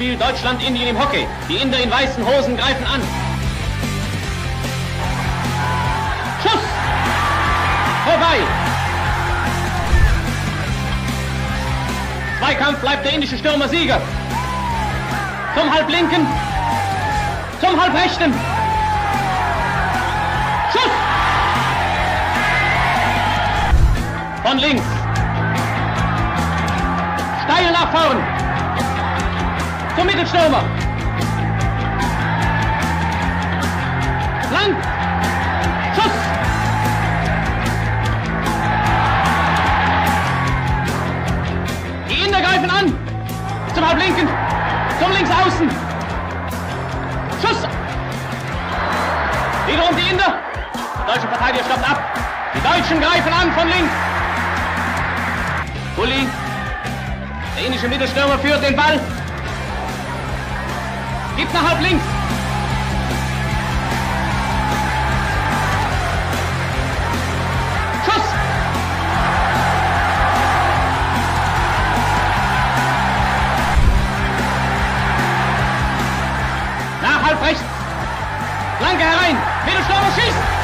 Spiel Deutschland-Indien im Hockey. Die Inder in weißen Hosen greifen an. Schuss! Vorbei! Zweikampf bleibt der indische Stürmer Sieger. Zum Halblinken. Zum Halbrechten. Schuss! Von links. Steil nach vorn. Zum Mittelstürmer. Lang. Schuss. Die Inder greifen an. Zum Halblinken. Zum Linksaußen. Schuss. Wiederum die Inder. Der deutsche Verteidiger stoppt ab. Die Deutschen greifen an von links. Bulli. Der indische Mittelstürmer führt den Ball. Gibt nach halb links. Schuss. Nach halb rechts. Flanke herein. Mittelstürmer schießt.